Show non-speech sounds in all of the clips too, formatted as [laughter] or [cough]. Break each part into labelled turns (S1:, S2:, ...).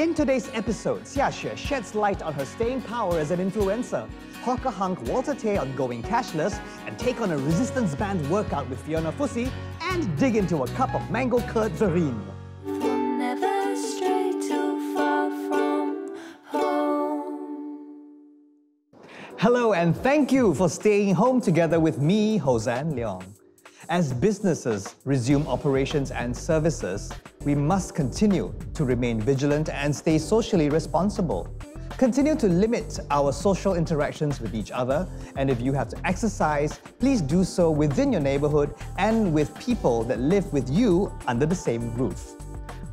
S1: In today's episode, Xia Xue sheds light on her staying power as an influencer, hawker hunk Walter Tay on going cashless, and take on a resistance band workout with Fiona Fussi, and dig into a cup of mango curd verrine.
S2: Never stray too far from.
S1: Hello, and thank you for staying home together with me, Hossan Leong. As businesses resume operations and services, we must continue to remain vigilant and stay socially responsible. Continue to limit our social interactions with each other, and if you have to exercise, please do so within your neighborhood and with people that live with you under the same roof.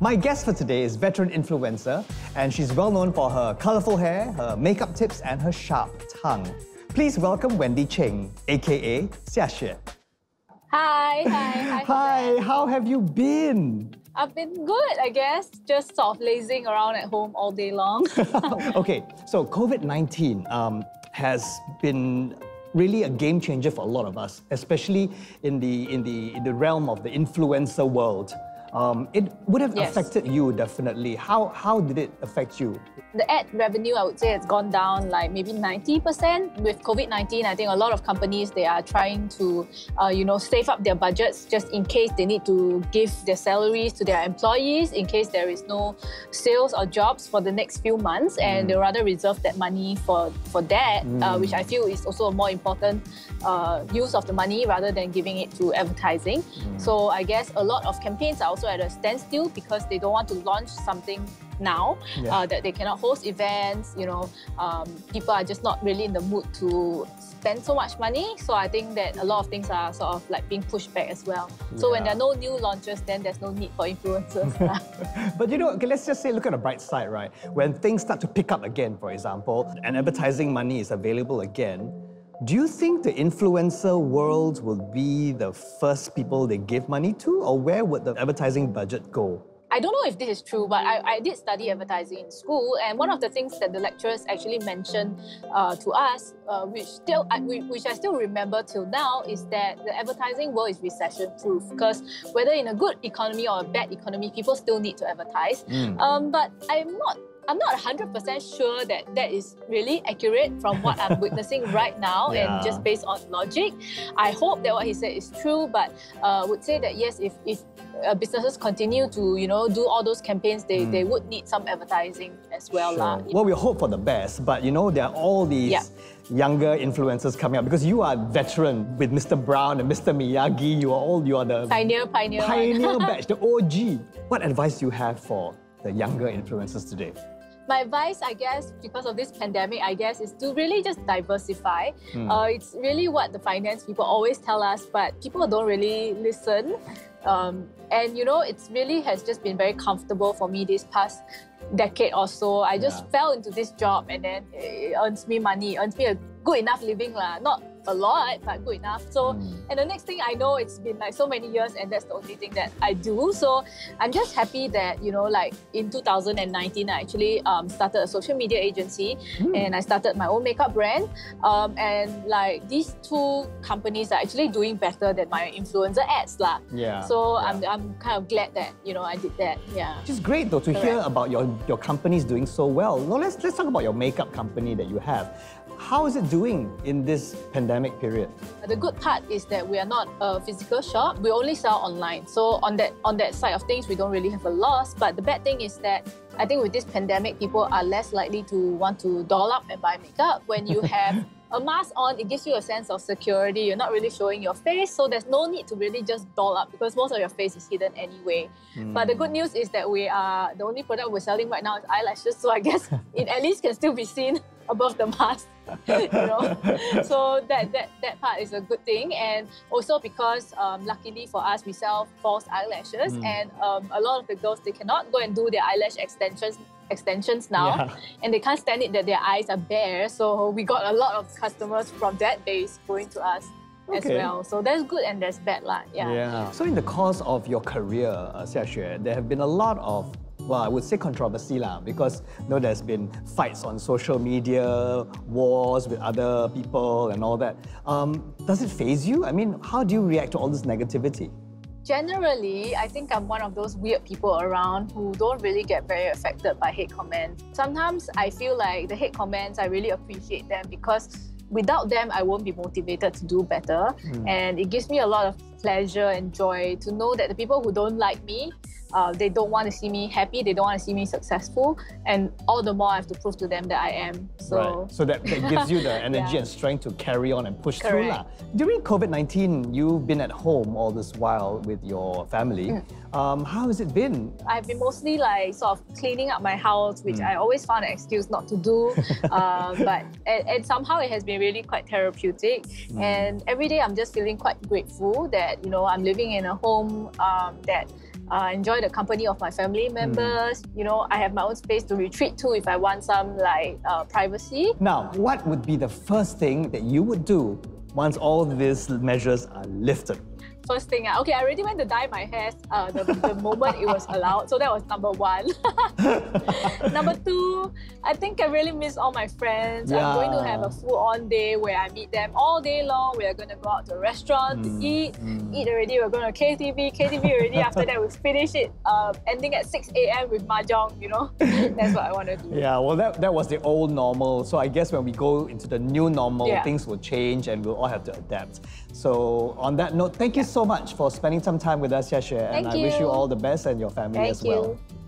S1: My guest for today is veteran influencer, and she's well known for her colorful hair, her makeup tips, and her sharp tongue. Please welcome Wendy Cheng, aka Xia Xue.
S3: Hi, hi, hi.
S1: Hi, how have you been?
S3: I've been good, I guess. Just sort of lazing around at home all day long. [laughs]
S1: okay, so COVID 19 um, has been really a game changer for a lot of us, especially in the, in the, in the realm of the influencer world. Um, it would have
S3: Yes.
S1: affected you definitely. How, how did it affect you?
S3: the ad revenue, I would say, has gone down like maybe 90%. With COVID 19, I think a lot of companies they are trying to, uh, you know, save up their budgets just in case they need to give their salaries to their employees, in case there is no sales or jobs for the next few months, and they rather reserve that money for for that, uh, which I feel is also a more important uh, use of the money rather than giving it to advertising. So I guess a lot of campaigns are also at a standstill because they don't want to launch something now
S1: Yeah.
S3: uh, that they cannot host events. You know, um, people are just not really in the mood to spend so much money. So I think that a lot of things are sort of like being pushed back as well. So when there are no new launches, then there's no need for influencers. [laughs] [laughs]
S1: But you know, okay, let's just say, look at the bright side, right? When things start to pick up again, for example, and advertising money is available again, do you think the influencer world will be the first people they give money to, or where would the advertising budget go?
S3: I don't know if this is true, but I, I did study advertising in school, and one of the things that the lecturers actually mentioned uh, to us, uh, which still I, which I still remember till now, is that the advertising world is recession proof. Because whether in a good economy or a bad economy, people still need to advertise. Um, but I'm not. I'm not 100% sure that that is really accurate from what I'm [laughs] witnessing right now
S1: Yeah.
S3: and just based on logic. I hope that what he said is true, but uh, would say that yes, if, if uh, businesses continue to you know do all those campaigns, they, they would need some advertising as well.
S1: Sure. Well, we hope for the best, but you know, there are all these
S3: Yeah.
S1: younger influencers coming up because you are a veteran with Mr. Brown and Mr. Miyagi. You are all you are the
S3: Pioneer, pioneer. one.
S1: pioneer [laughs] batch, the OG. What advice do you have for the younger influencers today?
S3: My advice, I guess, because of this pandemic, I guess, is to really just diversify. Uh, it's really what the finance people always tell us, but people don't really listen. Um, and you know, it's really has just been very comfortable for me this past decade or so. I just
S1: Yeah.
S3: fell into this job, and then it earns me money, earns me a good enough living, lah. Not a lot, but good enough. So, and the next thing I know, it's been like so many years, and that's the only thing that I do. So, I'm just happy that you know, like in 2019, I actually um, started a social media agency, and I started my own makeup brand. Um, and like these two companies are actually doing better than my influencer ads, lah.
S1: Yeah.
S3: So
S1: yeah.
S3: I'm, I'm kind of glad that you know I did that. Yeah.
S1: Which is great though to hear about your, your companies doing so well. Now let's let's talk about your makeup company that you have. How is it doing in this pandemic period?
S3: The good part is that we are not a physical shop. We only sell online. So on that on that side of things, we don't really have a loss. But the bad thing is that I think with this pandemic, people are less likely to want to doll up and buy makeup. When you [laughs] have a mask on, it gives you a sense of security. You're not really showing your face, so there's no need to really just doll up because most of your face is hidden anyway. Hmm. But the good news is that we are the only product we're selling right now is eyelashes. So I guess [laughs] it at least can still be seen above the mask. [laughs] you know, so that that that part is a good thing, and also because um, luckily for us, we sell false eyelashes,
S1: Mm.
S3: and um, a lot of the girls they cannot go and do their eyelash extensions extensions now,
S1: Yeah.
S3: and they can't stand it that their eyes are bare. So we got a lot of customers from that base going to us as well. So there's good and there's bad, lah. Yeah.
S1: So in the course of your career, uh, Xia Xue, there have been a lot of well, I would say controversy lah, because you know there's been fights on social media, wars with other people, and all that. Um, does it faze you? I mean, how do you react to all this negativity?
S3: generally, I think I'm one of those weird people around who don't really get very affected by hate comments. Sometimes I feel like the hate comments, I really appreciate them because without them, I won't be motivated to do better. And it gives me a lot of pleasure and joy to know that the people who don't like me, uh, they don't want to see me happy, they don't want to see me successful. And all the more I have to prove to them that I am. So,
S1: Right. So that, that gives you the [laughs] energy
S3: Yeah.
S1: and strength to carry on and push through.
S3: Correct.
S1: lah. During COVID 19, you've been at home all this while with your family.
S3: Mm.
S1: Um, how has it been?
S3: I've been mostly like sort of cleaning up my house, which I always found an excuse not to do. um, [laughs] but and, and somehow it has been really quite therapeutic. And every day I'm just feeling quite grateful that you know I'm living in a home um, that. Uh, enjoy the company of my family members. You know, I have my own space to retreat to if I want some like uh, privacy.
S1: Now, what would be the first thing that you would do once all these measures are lifted?
S3: First thing, ah, okay, I already went to dye my hair uh, the, the moment it was allowed. So that was number one. [laughs] number two, I think I really miss all my friends. I'm going to have a full on day where I meet them all day long. We are going to go out to a restaurant to eat. Eat already, we're going to KTV. KTV already. After that, we finish it, um, ending at 6 a.m. with Mahjong, you know? [laughs] That's what I want to do.
S1: Yeah, well, that, that was the old normal. So I guess when we go into the new normal,
S3: Yeah.
S1: things will change and we'll all have to adapt. So, on that note, thank you so much for spending some time with us, Xia Xue. And
S3: Thank
S1: I wish you
S3: you.
S1: all the best and your family
S3: Thank
S1: as well.
S3: you.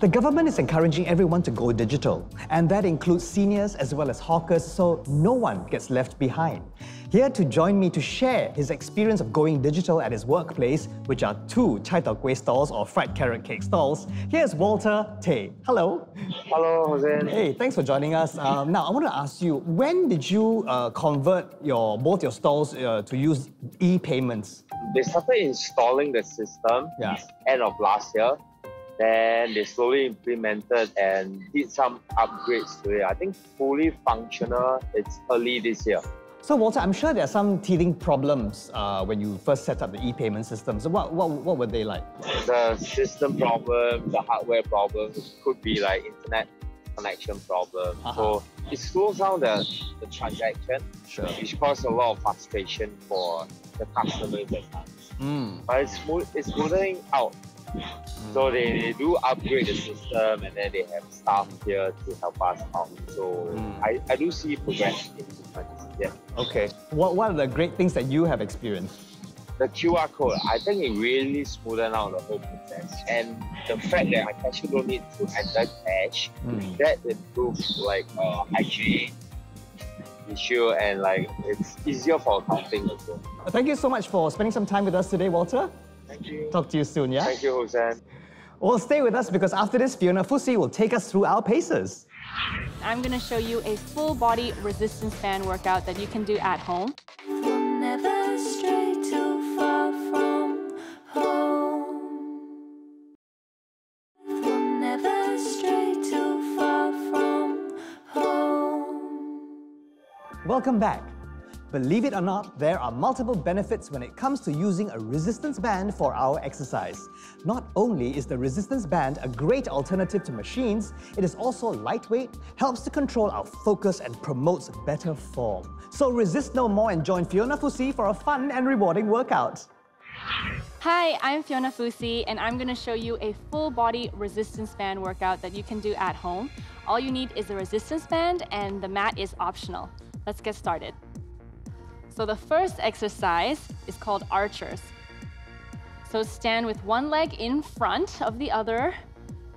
S1: The government is encouraging everyone to go digital, and that includes seniors as well as hawkers, so no one gets left behind. Here to join me to share his experience of going digital at his workplace, which are two chai tau kueh stalls or fried carrot cake stalls, here's Walter Tay. Hello.
S4: Hello, Hossan.
S1: Hey, thanks for joining us. Um, now, I want to ask you, when did you uh, convert your both your stalls uh, to use e-payments?
S4: They started installing the system
S1: Yeah.
S4: end of last year. Then they slowly implemented and did some upgrades to it. I think fully functional, it's early this year.
S1: So, Walter, I'm sure there are some teething problems uh, when you first set up the e-payment system. So, what, what, what were they like?
S4: The system problem, the hardware problems could be like internet connection problem.
S1: Uh-huh.
S4: So it slows down the, the transaction,
S1: Sure.
S4: which causes a lot of frustration for the customers at times.
S1: Mm.
S4: but it's it's smoothing out. So they, they do upgrade the system and then they have staff here to help us out. So
S1: Mm.
S4: I, I do see progress in improvements. Yeah.
S1: Okay. What, what are the great things that you have experienced?
S4: The QR code, I think it really smoothened out the whole process. And the fact that my cashier don't need to enter cash,
S1: Mm.
S4: that improves like uh, hygiene issue and like it's easier for accounting as well.
S1: Thank you so much for spending some time with us today, Walter.
S4: Thank you.
S1: Talk to you soon, yeah?
S4: Thank you, Hossan.
S1: Well, stay with us because after this, Fiona Fussi will take us through our paces.
S5: I'm gonna show you a full body resistance band workout that you can do at
S2: home.
S1: Welcome back. Believe it or not, there are multiple benefits when it comes to using a resistance band for our exercise. Not only is the resistance band a great alternative to machines, it is also lightweight, helps to control our focus, and promotes better form. So resist no more and join Fiona Fussi for a fun and rewarding workout.
S5: Hi, I'm Fiona Fussi, and I'm gonna show you a full body resistance band workout that you can do at home. All you need is a resistance band, and the mat is optional. Let's get started. So, the first exercise is called archers. So, stand with one leg in front of the other,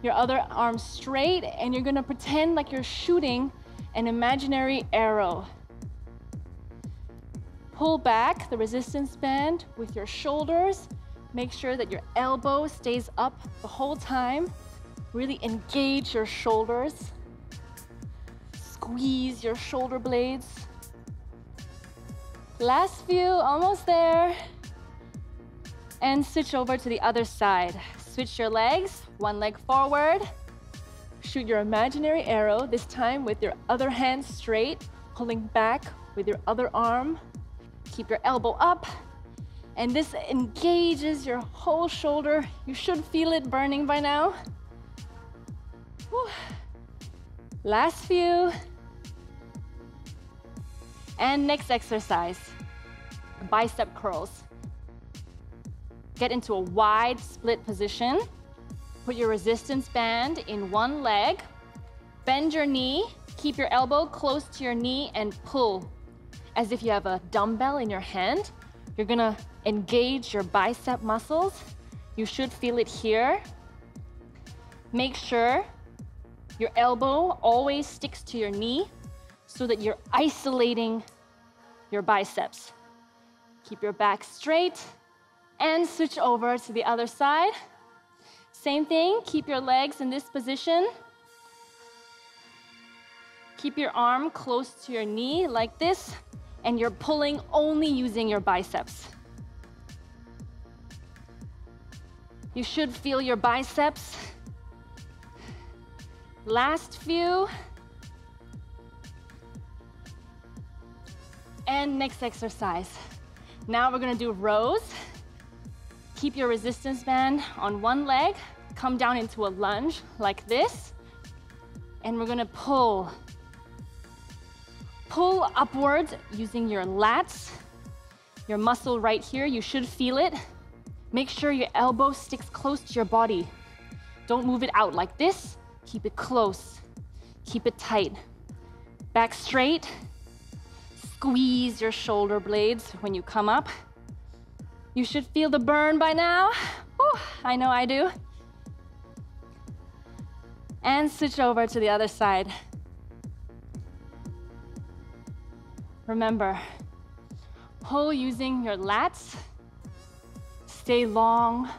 S5: your other arm straight, and you're gonna pretend like you're shooting an imaginary arrow. Pull back the resistance band with your shoulders. Make sure that your elbow stays up the whole time. Really engage your shoulders. Squeeze your shoulder blades. Last few, almost there. And switch over to the other side. Switch your legs, one leg forward. Shoot your imaginary arrow, this time with your other hand straight, pulling back with your other arm. Keep your elbow up. And this engages your whole shoulder. You should feel it burning by now. Whew. Last few. And next exercise bicep curls. get into a wide split position. Put your resistance band in one leg. Bend your knee. Keep your elbow close to your knee and pull as if you have a dumbbell in your hand. You're gonna engage your bicep muscles. You should feel it here. Make sure your elbow always sticks to your knee so that you're isolating your biceps. Keep your back straight and switch over to the other side. Same thing, keep your legs in this position. Keep your arm close to your knee like this, and you're pulling only using your biceps. You should feel your biceps. Last few. And next exercise. Now we're gonna do rows. Keep your resistance band on one leg, come down into a lunge like this, and we're gonna pull. Pull upwards using your lats, your muscle right here, you should feel it. Make sure your elbow sticks close to your body. Don't move it out like this, keep it close, keep it tight. Back straight, squeeze your shoulder blades when you come up. You should feel the burn by now. Whew, I know I do. And switch over to the other side. Remember, pull using your lats. Stay long.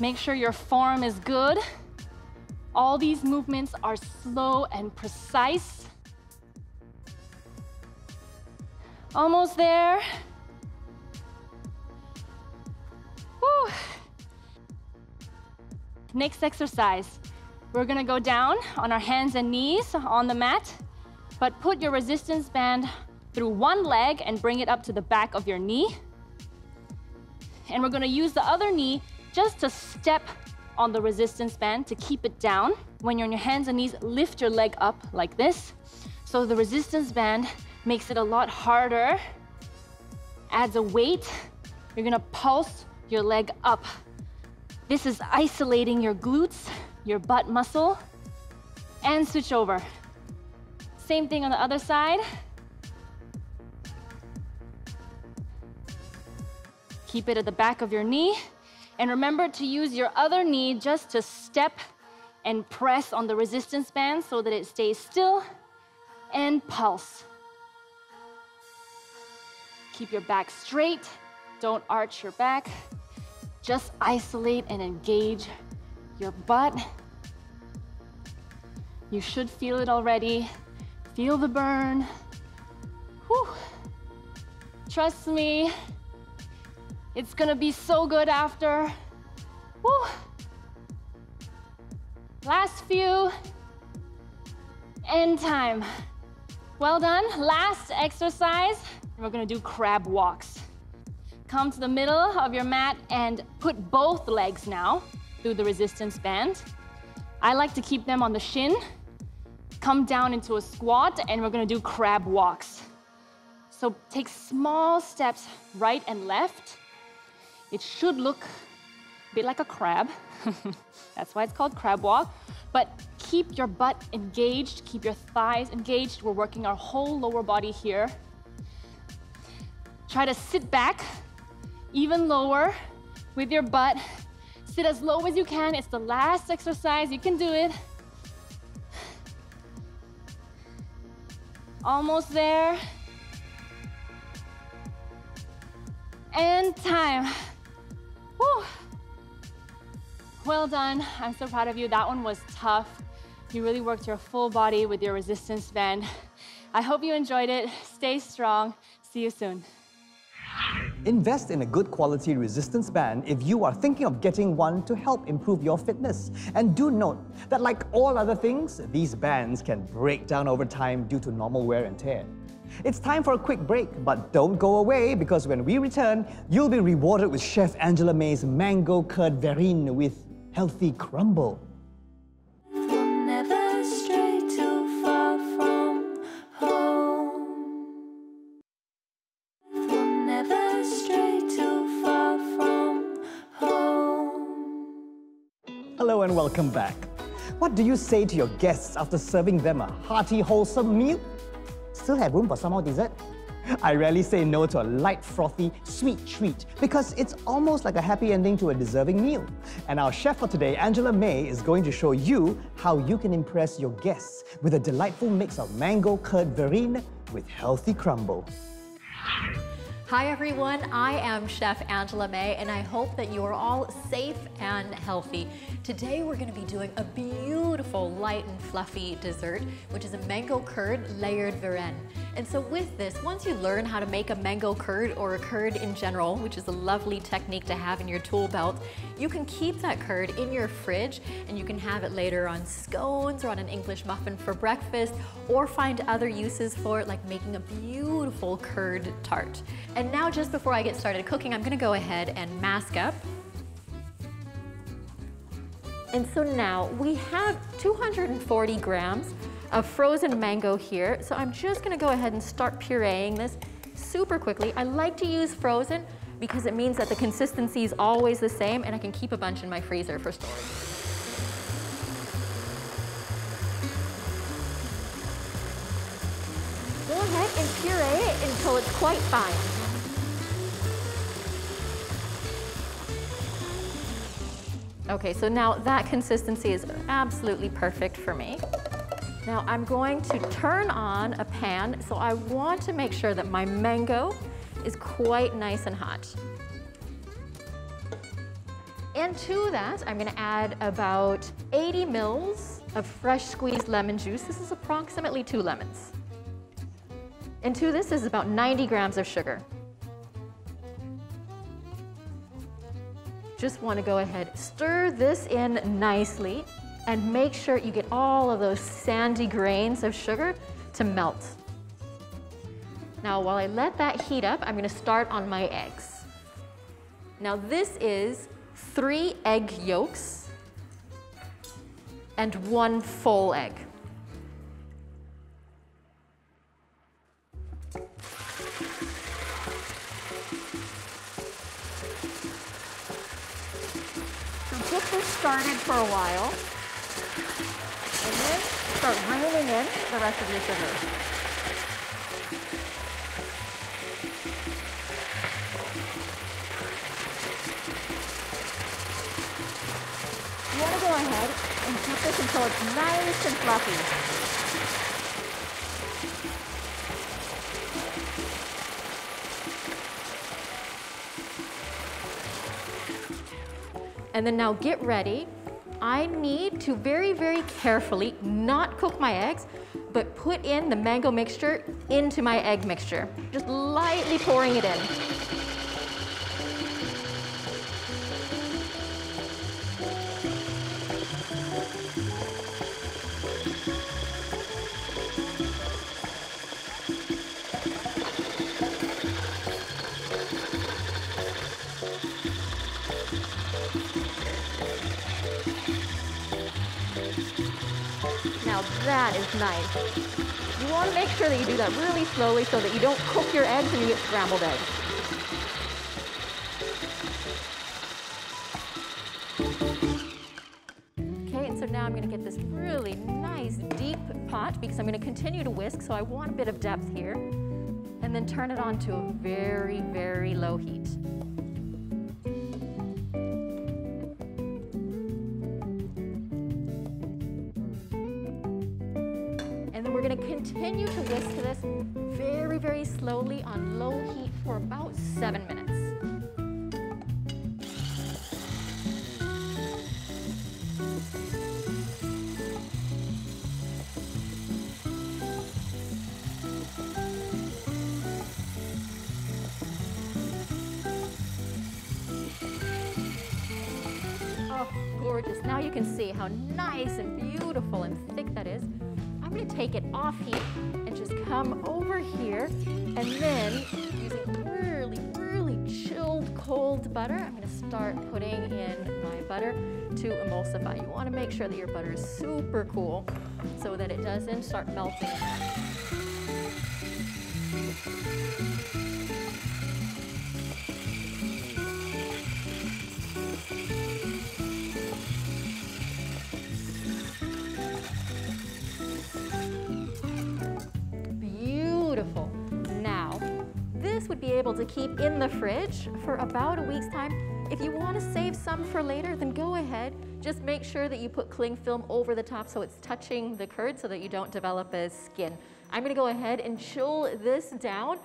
S5: Make sure your form is good. All these movements are slow and precise. Almost there. Whew. Next exercise. We're gonna go down on our hands and knees on the mat, but put your resistance band through one leg and bring it up to the back of your knee. And we're gonna use the other knee just to step on the resistance band to keep it down. When you're on your hands and knees, lift your leg up like this. So the resistance band makes it a lot harder, adds a weight. You're gonna pulse your leg up. This is isolating your glutes, your butt muscle, and switch over. Same thing on the other side. Keep it at the back of your knee. And remember to use your other knee just to step and press on the resistance band so that it stays still and pulse. Keep your back straight. Don't arch your back. Just isolate and engage your butt. You should feel it already. Feel the burn. Whew. Trust me, it's gonna be so good after. Woo. Last few. End time. Well done. Last exercise. We're gonna do crab walks. Come to the middle of your mat and put both legs now through the resistance band. I like to keep them on the shin. Come down into a squat and we're gonna do crab walks. So take small steps right and left. It should look a bit like a crab. [laughs] That's why it's called crab walk. But keep your butt engaged, keep your thighs engaged. We're working our whole lower body here. Try to sit back even lower with your butt. Sit as low as you can. It's the last exercise. You can do it. Almost there. And time. Whew. Well done. I'm so proud of you. That one was tough. You really worked your full body with your resistance band. I hope you enjoyed it. Stay strong. See you soon.
S1: Invest in a good quality resistance band if you are thinking of getting one to help improve your fitness. And do note that, like all other things, these bands can break down over time due to normal wear and tear. It's time for a quick break, but don't go away because when we return, you'll be rewarded with Chef Angela May's mango curd verrine with healthy crumble. Hello and welcome back. What do you say to your guests after serving them a hearty, wholesome meal? Still have room for some more dessert? I rarely say no to a light, frothy, sweet treat because it's almost like a happy ending to a deserving meal. And our chef for today, Angela May, is going to show you how you can impress your guests with a delightful mix of mango curd verrine with healthy crumble.
S6: Hi everyone, I am Chef Angela May and I hope that you are all safe and healthy. Today we're going to be doing a beautiful light and fluffy dessert, which is a mango curd layered verrine. And so with this, once you learn how to make a mango curd or a curd in general, which is a lovely technique to have in your tool belt, you can keep that curd in your fridge and you can have it later on scones or on an English muffin for breakfast or find other uses for it like making a beautiful curd tart. And now just before I get started cooking, I'm gonna go ahead and mask up. And so now we have 240 grams of frozen mango here. So I'm just gonna go ahead and start pureeing this super quickly. I like to use frozen because it means that the consistency is always the same and I can keep a bunch in my freezer for storage. Go ahead and puree it until it's quite fine. Okay, so now that consistency is absolutely perfect for me. Now I'm going to turn on a pan, so I want to make sure that my mango is quite nice and hot. And to that, I'm gonna add about 80 mils of fresh squeezed lemon juice. This is approximately two lemons. And to this is about 90 grams of sugar. Just wanna go ahead, stir this in nicely and make sure you get all of those sandy grains of sugar to melt. Now while I let that heat up, I'm gonna start on my eggs. Now this is three egg yolks and one full egg. Started for a while and then start raining in the rest of your sugar. You want to go ahead and keep this until it's nice and fluffy. And then now get ready. I need to very, very carefully not cook my eggs, but put in the mango mixture into my egg mixture. Just lightly pouring it in. Now that is nice. You want to make sure that you do that really slowly so that you don't cook your eggs and you get scrambled eggs. Okay, and so now I'm going to get this really nice deep pot because I'm going to continue to whisk, so I want a bit of depth here. And then turn it on to a very, very low heat. Continue to whisk this very, very slowly on low heat for about seven minutes. Oh, gorgeous. Now you can see how nice and beautiful and thick that is. Take it off heat and just come over here and then using really, really chilled cold butter, I'm gonna start putting in my butter to emulsify. You wanna make sure that your butter is super cool so that it doesn't start melting. Be able to keep in the fridge for about a week's time. If you want to save some for later, then go ahead. Just make sure that you put cling film over the top so it's touching the curd so that you don't develop a skin. I'm gonna go ahead and chill this down.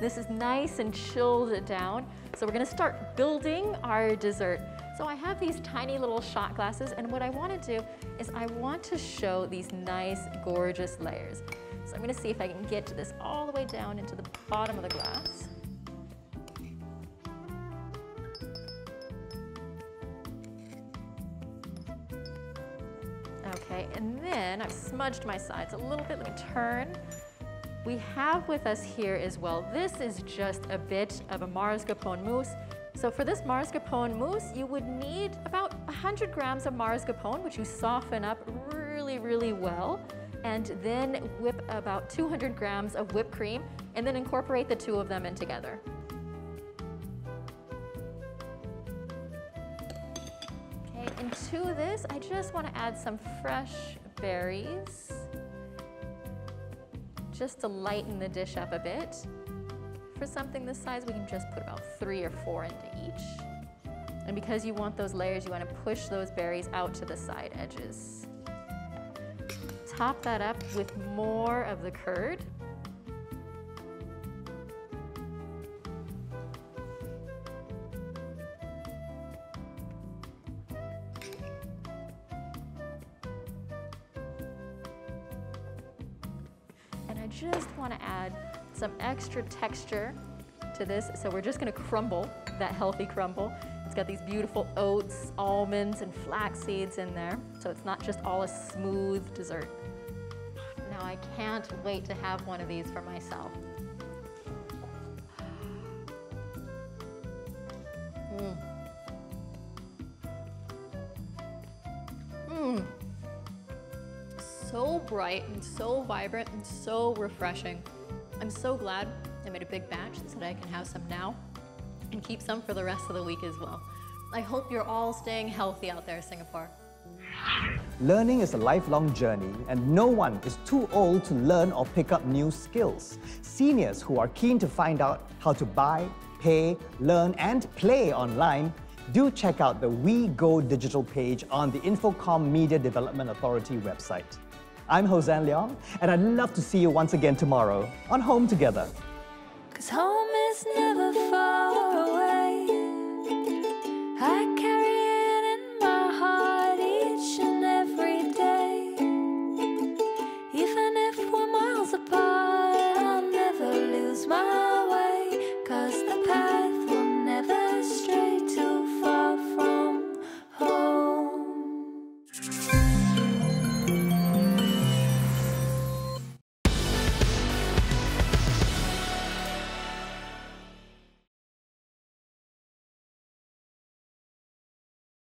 S6: This is nice and chilled down. So we're gonna start building our dessert. So I have these tiny little shot glasses and what I wanna do is I want to show these nice, gorgeous layers. So I'm gonna see if I can get to this all the way down into the bottom of the glass. Okay, and then I've smudged my sides a little bit. Let me turn. We have with us here as well, this is just a bit of a mascarpone mousse. So for this mascarpone mousse, you would need about 100 grams of mascarpone, which you soften up really, really well, and then whip about 200 grams of whipped cream, and then incorporate the two of them in together. Okay, and to this, I just want to add some fresh berries just to lighten the dish up a bit. For something this size, we can just put about three or four into each. And because you want those layers, you want to push those berries out to the side edges. Top that up with more of the curd. Extra texture to this. So we're just going to crumble that healthy crumble. It's got these beautiful oats, almonds, and flax seeds in there. So it's not just all a smooth dessert. Now I can't wait to have one of these for myself. Mm. Mm. So bright and so vibrant and so refreshing. I'm so glad I made a big batch so that I can have some now and keep some for the rest of the week as well. I hope you're all staying healthy out there, Singapore.
S1: Learning is a lifelong journey, and no one is too old to learn or pick up new skills. Seniors who are keen to find out how to buy, pay, learn, and play online, do check out the We Go Digital page on the Infocomm Media Development Authority website. I'm Hossan Leong, and I'd love to see you once again tomorrow on Home Together.
S2: Cause home is never far